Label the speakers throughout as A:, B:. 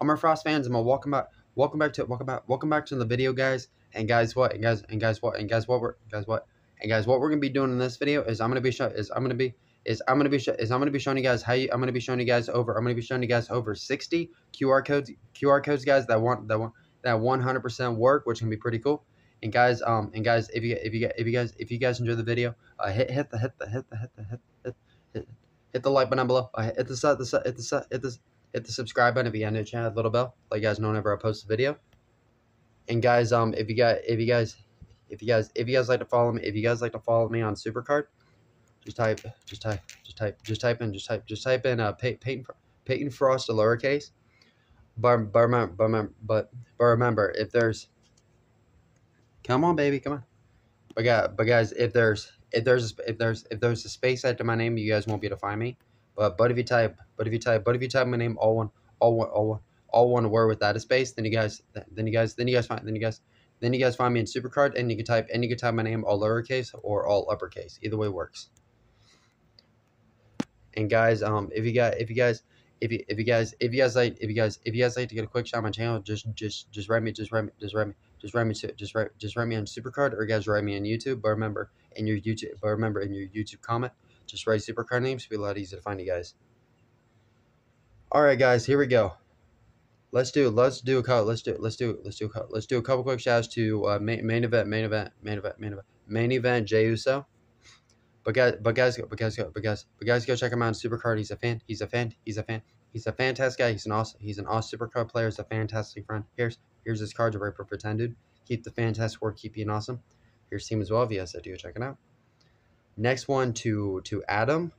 A: all my Frost fans, and I'm a welcome back, welcome back to it. welcome back, welcome back to the video, guys. And guys, what? And guys, and guys, what? And guys, what? We're guys, what? And guys, what we're gonna be doing in this video is I'm gonna be show is I'm gonna be is I'm gonna be is I'm gonna be showing you guys how you I'm gonna be showing you guys over I'm gonna be showing you guys over 60 QR codes QR codes, guys that want that want that 100% work, which can be pretty cool. And guys, um, and guys, if you if you if you guys if you guys enjoy the video, uh, hit hit the hit the hit the hit the hit hit hit, hit the like button below. Uh, hit the hit the hit the hit the hit the subscribe button if you haven't channel, little bell, let you guys know whenever I post a video. And guys, um, if you guys, if you guys, if you guys, if you guys like to follow me, if you guys like to follow me on Supercard, just type, just type, just type, just type in, just type, just type in, uh, Pey Payton, Payton Frost, a lowercase. But, but remember, but remember, but, but remember, if there's, come on, baby, come on. But guys, but guys, if there's, if there's, if there's, if there's a space after my name, you guys won't be able to find me. But but if you type but if you type but if you type my name all one all one all one all one word without a space, then you guys then you guys then you guys find then you guys then you guys find me in Supercard and you can type and you can type my name all lowercase or all uppercase. Either way works. And guys, um if you got if you guys if you if you guys if you guys like if you guys if you guys like to get a quick shot on my channel, just just just write me just write me just write me just write me to just write just write me on Supercard or guys write me on YouTube. But remember in your YouTube but remember in your YouTube comment just write supercar names to be a lot easier to find you guys. All right, guys, here we go. Let's do let's do a couple let's do let's do let's do a couple, let's do a couple quick shouts to uh, main, main event main event main event main event main event Jey Uso. But guys, but guys, but guys, but guys, but guys, go check him out Supercard. He's a fan. He's a fan. He's a fan. He's a fantastic guy. He's an awesome. He's an awesome Supercard player. He's a fantastic friend. Here's here's his cards. Right for pretended. Keep the fantastic work. Keep being awesome. Here's team as well. If you guys do, check it out. Next one to to Adam.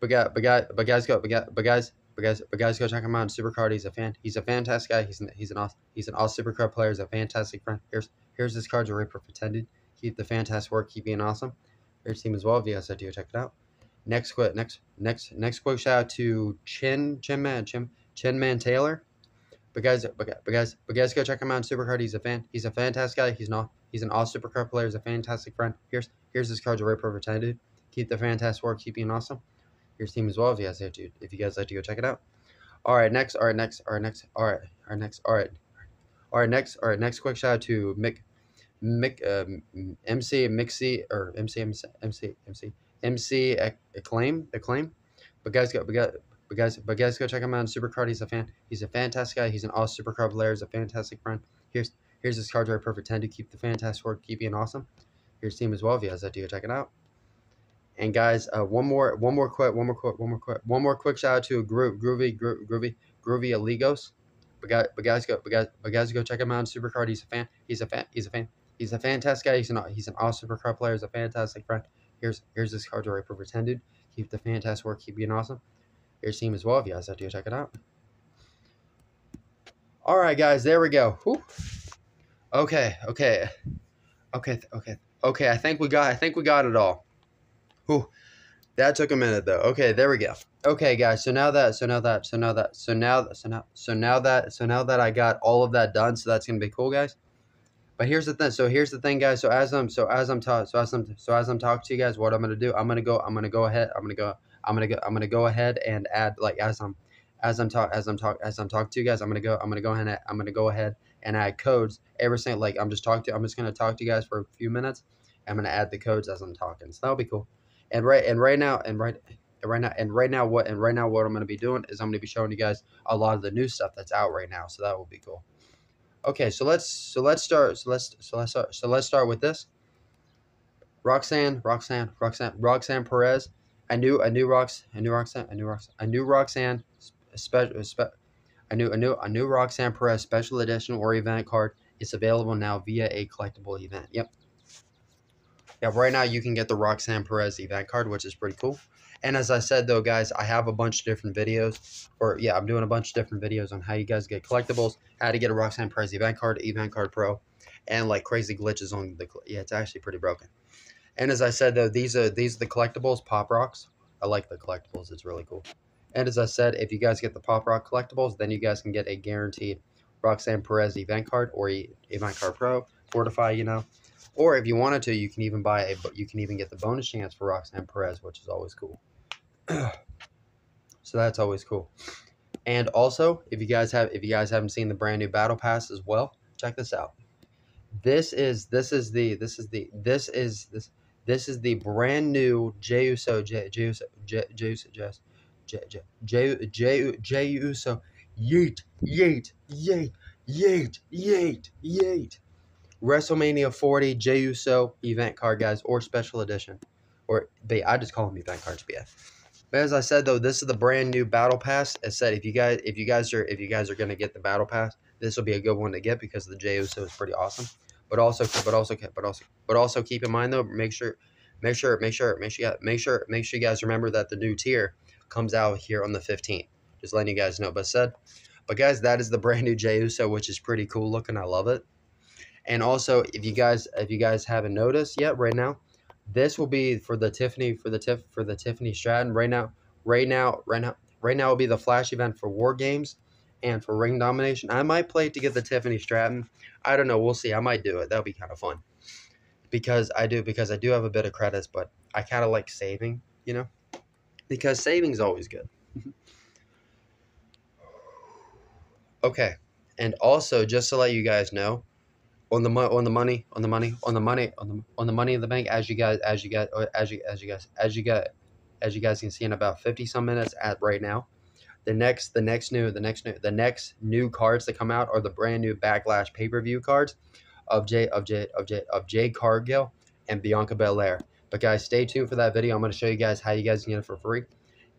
A: But guys, but guys, but guys go, but guys, but guys, but guys, but guys go check him out Supercard. He's a fan. He's a fantastic guy. He's an, he's an awesome he's an awesome Supercard player. He's a fantastic friend. Here's here's his cards. Right for pretended. Keep the fantastic work. Keep being awesome. Here's team as well. If you guys do, check it out. Next quick, next next next quick shout out to Chin Chin Man Chin Chin Man Taylor. But guys, but, but guys, but guys, go check him out on Supercard. He's a fan. He's a fantastic guy. He's not. He's an all Supercard player. He's a fantastic friend. Here's here's his cards. Right perfect dude. Keep the fantastic work. Keep being awesome. Here's team as well. If you guys like to, if you guys like to go check it out. All right, next. All right, next. All right, next. All right, right, next. All right, all right, next. All right, next. Quick shout out to Mick, Mick, um, MC Mixie or MC MC MC MC MC Acclaim Acclaim. But guys, got but got but guys, but guys, go check him out on Supercard. He's a fan. He's a fantastic guy. He's an all Supercard player. He's a fantastic friend. Here's here's his card right perfect ten to keep the fantastic work, keep being awesome. Here's team as well. If you guys to go check it out. And guys, uh, one more, one more quick, one more quick, one more quick, one more quick shout out to Gro- Groovy, Gro- Groovy, Groovy Aligos. But guys, but guys, go, but guys, but guys, go check him out on Supercard. He's a fan. He's a fan. He's a fan. He's a fantastic guy. He's an he's an awesome Supercard player. He's a fantastic friend. Here's here's his card right perfect ten, dude. Keep the fantastic work, keep being awesome. Here's team as well if you guys like to check it out. All right, guys, there we go. Whew. Okay, okay, okay, okay, okay. I think we got. I think we got it all. Whew. That took a minute though. Okay, there we go. Okay, guys. So now that, so now that, so now that, so now, so now, so now that, so now that I got all of that done, so that's gonna be cool, guys. But here's the thing. So here's the thing, guys. So as I'm, so as I'm talking, so as I'm, so as I'm talking to you guys, what I'm gonna do, I'm gonna go, I'm gonna go ahead, I'm gonna go, I'm gonna go, I'm gonna go ahead and add like as I'm, as I'm talk, as I'm talk, as I'm talking to you guys, I'm gonna go, I'm gonna go ahead, and, I'm gonna go ahead and add codes every single like I'm just talking to, I'm just gonna talk to you guys for a few minutes. I'm gonna add the codes as I'm talking, so that'll be cool. And right, and right now, and right. And right now, and right now, what and right now, what I'm to be doing is I'm to be showing you guys a lot of the new stuff that's out right now. So that will be cool. Okay, so let's so let's start. So let's so let's start. So let's start with this. Roxanne, Roxanne, Roxanne, Roxanne Perez. I knew, I knew Rox, I knew Roxanne, I knew Roxanne, I knew Roxanne. Special, spe, I knew, I knew, I knew Roxanne Perez special edition or event card is available now via a collectible event. Yep. Yeah, right now you can get the Roxanne Perez event card, which is pretty cool. And as I said though, guys, I have a bunch of different videos, or yeah, I'm doing a bunch of different videos on how you guys get collectibles, how to get a Roxanne Perez event card, event card pro, and like crazy glitches on the yeah, it's actually pretty broken. And as I said though, these are these are the collectibles, Pop Rocks. I like the collectibles; it's really cool. And as I said, if you guys get the Pop Rock collectibles, then you guys can get a guaranteed Roxanne Perez event card or event card pro, Fortify, you know. Or if you wanted to, you can even buy a, you can even get the bonus chance for Roxanne Perez, which is always cool. So that's always cool. And also, if you guys have if you guys haven't seen the brand new battle pass as well, check this out. This is this is the this is the this is this this is the brand new Jey Uso Jey Jey Uso Jey Jey Uso Jey Jey Uso Yeet Yeet Yeet Yeet Yeet Yeet WrestleMania 40 Jey Uso event card guys or special edition or they I just call them event cards but yeah. But as I said though, this is the brand new battle pass. As said, if you guys if you guys are if you guys are gonna get the battle pass, this will be a good one to get because the Jey Uso is pretty awesome. But also but also but also but also keep in mind though, make sure make sure make sure make sure make sure make sure you guys remember that the new tier comes out here on the 15th. Just letting you guys know. But said, but guys, that is the brand new Jey Uso, which is pretty cool looking. I love it. And also, if you guys if you guys haven't noticed yet, right now, this will be for the Tiffany for the Tiff for the Tiffany Stratton right now. Right now, right now, right now will be the flash event for War Games and for Ring Domination. I might play to get the Tiffany Stratton. I don't know. We'll see. I might do it. That'll be kind of fun because I do because I do have a bit of credits, but I kind of like saving. You know, because saving is always good. okay, and also just to let you guys know, on the on the money on the money on the money on the on the money in the bank as you guys as you guys as you as you guys as you guys as you guys can see in about 50 some minutes at right now the next the next new the next new the next new cards that come out are the brand new backlash pay-per-view cards of Jay of Jay of Jay of Jade Cargill and Bianca Belair but guys stay tuned for that video I'm going to show you guys how you guys can get it for free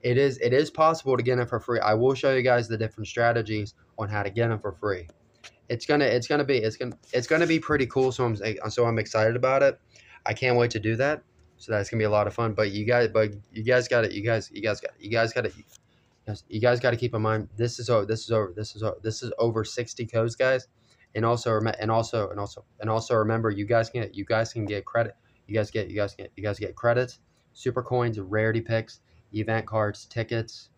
A: it is it is possible to get it for free I will show you guys the different strategies on how to get them for free it's gonna it's gonna be it's gonna it's gonna be pretty cool. So I'm so I'm excited about it. I can't wait to do that. So that's gonna be a lot of fun. But you guys, but you guys got it. You guys, you guys got it. you guys got it. You guys got to keep in mind this is over. This is over. This is over. This is over sixty codes, guys. And also, and also, and also, and also, remember, you guys can you guys can get credit. You guys get you guys get you guys get credits, super coins, rarity picks, event cards, tickets,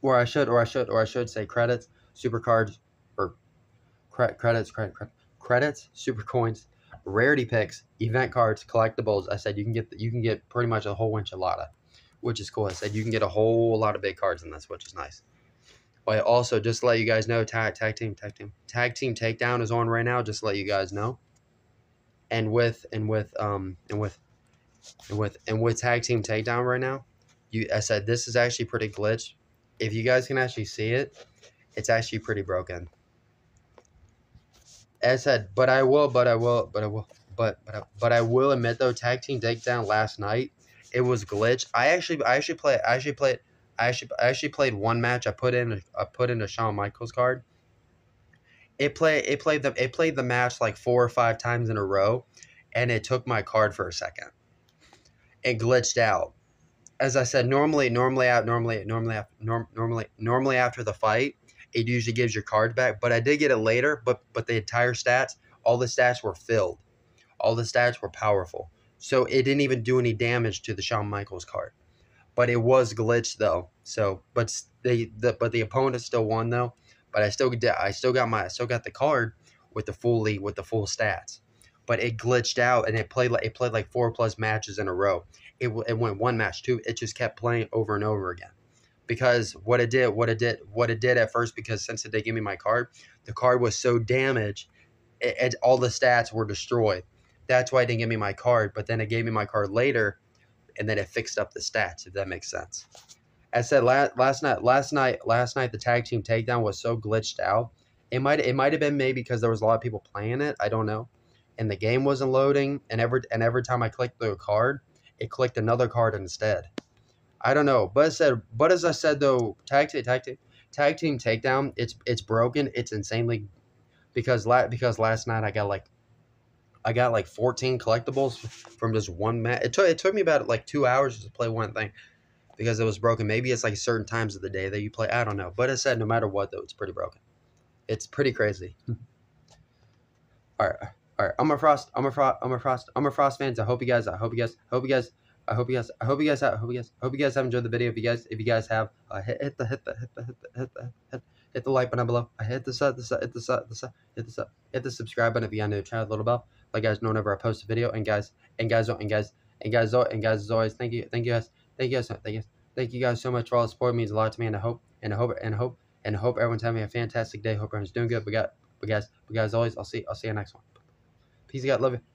A: or I should or I should or I should say credits, super cards, or cre- credits, credit, credit, credits, super coins, rarity picks, event cards, collectibles. I said you can get you can get pretty much a whole enchilada, which is cool. I said you can get a whole lot of big cards in this, which is nice. But also, just to let you guys know, tag tag team tag team tag team takedown is on right now. Just to let you guys know. And with and with um and with and with and with tag team takedown right now, you I said this is actually pretty glitch. If you guys can actually see it, it's actually pretty broken. I said, but I will, but I will, but I will, but but I, but I will admit though, tag team takedown last night, it was glitch. I actually I actually play I actually played I actually I actually played one match. I put in I put in a Shawn Michaels card. It play it played the it played the match like four or five times in a row, and it took my card for a second. It glitched out. As I said, normally normally out normally normally norm, normally normally after the fight, it usually gives your card back. But I did get it later. But but the entire stats, all the stats were filled, all the stats were powerful. So it didn't even do any damage to the Shawn Michaels card. But it was glitched though. So but they the but the opponent still won though. But I still I still got my I still got the card with the fully with the full stats. But it glitched out and it played like it played like four plus matches in a row. It, it went one match two. It just kept playing over and over again because what it did, what it did, what it did at first, because since they gave me my card, the card was so damaged, it, it, all the stats were destroyed. That's why it didn't give me my card. But then it gave me my card later, and then it fixed up the stats. If that makes sense. As I said last, last night, last night, last night, the tag team takedown was so glitched out. It might it might have been maybe because there was a lot of people playing it. I don't know, and the game wasn't loading. And every and every time I clicked the card, it clicked another card instead. I don't know, but I said, but as I said though, tag team, tag team, tag team takedown. It's it's broken. It's insanely because la- because last night I got like I got like 14 collectibles from just one match. It took it took me about like two hours just to play one thing because it was broken. Maybe it's like certain times of the day that you play. I don't know, but I said no matter what though, it's pretty broken. It's pretty crazy. all right, all right. I'm a frost. I'm a frost. I'm a frost. I'm a frost fans. I hope you guys. I hope you guys. Hope you guys I hope you guys. I hope you guys. I hope you guys. I hope you guys have enjoyed the video. If you guys, if you guys have, uh, hit, hit the hit the hit the hit the hit the hit, hit the like button below. I hit the sub, the sub, hit the sub, the sub, hit the sub, hit the subscribe button if you are new to the little bell. Like guys know whenever I post a video. And guys, and guys, and guys, and guys, and guys, as always, thank you, thank you guys, thank you guys, thank you, Thank you guys so much for all the support. It means a lot to me, and I hope and I hope and I hope and I hope everyone's having a fantastic day. Hope everyone's doing good. But guys, but guys, but guys, always, I'll see I'll see you next one. Peace out. Love you.